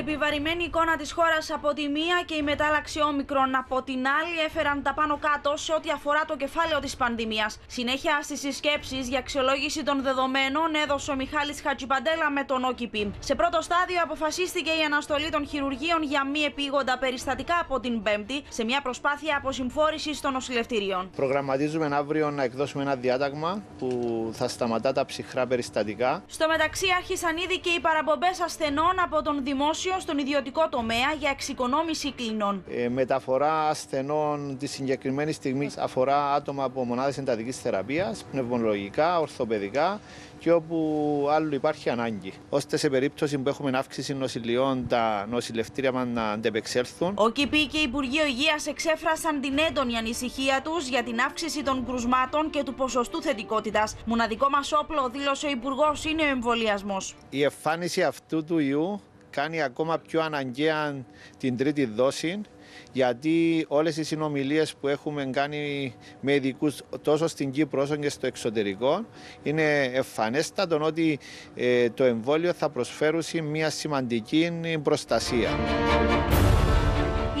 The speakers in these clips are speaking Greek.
επιβαρημένη εικόνα της χώρας από τη μία και η μετάλλαξη όμικρον από την άλλη έφεραν τα πάνω κάτω σε ό,τι αφορά το κεφάλαιο της πανδημίας. Συνέχεια στις συσκέψεις για αξιολόγηση των δεδομένων έδωσε ο Μιχάλης Χατζιπαντέλα με τον Όκυπη. Σε πρώτο στάδιο αποφασίστηκε η αναστολή των χειρουργείων για μη επίγοντα περιστατικά από την Πέμπτη σε μια προσπάθεια αποσυμφόρησης των νοσηλευτηρίων. Προγραμματίζουμε αύριο να εκδώσουμε ένα διάταγμα που θα σταματά τα ψυχρά περιστατικά. Στο μεταξύ άρχισαν ήδη και οι παραπομπές ασθενών από τον δημόσιο στον ιδιωτικό τομέα για εξοικονόμηση κλινών. Ε, μεταφορά ασθενών τη συγκεκριμένη στιγμή αφορά άτομα από μονάδες εντατικής θεραπείας, πνευμονολογικά, ορθοπαιδικά και όπου άλλο υπάρχει ανάγκη. ώστε σε περίπτωση που έχουμε αύξηση νοσηλειών, τα νοσηλευτήρια μας να αντεπεξέλθουν. Ο ΚΙΠΗ και Υπουργείο Υγείας εξέφρασαν την έντονη ανησυχία τους για την αύξηση των κρουσμάτων και του ποσοστού θετικότητας. Μοναδικό μας όπλο, δήλωσε ο Υπουργός, είναι ο εμβολιασμός. Η εμφάνιση αυτού του ιού κάνει ακόμα πιο αναγκαία την τρίτη δόση γιατί όλες οι συνομιλίες που έχουμε κάνει με ειδικούς τόσο στην Κύπρο όσο και στο εξωτερικό είναι εμφανέστατο ότι ε, το εμβόλιο θα προσφέρουσει μια σημαντική προστασία.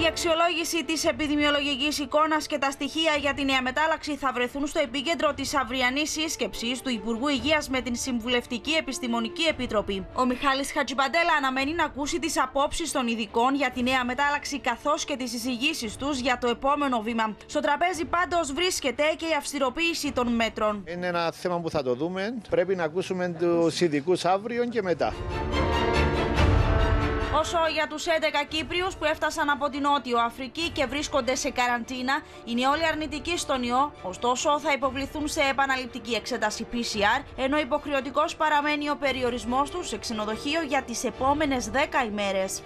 Η αξιολόγηση της επιδημιολογικής εικόνας και τα στοιχεία για την νέα μετάλλαξη θα βρεθούν στο επίκεντρο της αυριανής σύσκεψης του Υπουργού Υγείας με την Συμβουλευτική Επιστημονική Επιτροπή. Ο Μιχάλης Χατζιπαντέλα αναμένει να ακούσει τις απόψεις των ειδικών για τη νέα μετάλλαξη καθώς και τις εισηγήσεις τους για το επόμενο βήμα. Στο τραπέζι πάντως βρίσκεται και η αυστηροποίηση των μέτρων. Είναι ένα θέμα που θα το δούμε. Πρέπει να ακούσουμε τους ειδικούς αύριο και μετά. Όσο για τους 11 Κύπριους που έφτασαν από την Νότιο Αφρική και βρίσκονται σε καραντίνα, είναι όλοι αρνητικοί στον ιό, ωστόσο θα υποβληθούν σε επαναληπτική εξέταση PCR, ενώ υποχρεωτικός παραμένει ο περιορισμός τους σε ξενοδοχείο για τις επόμενες 10 ημέρες.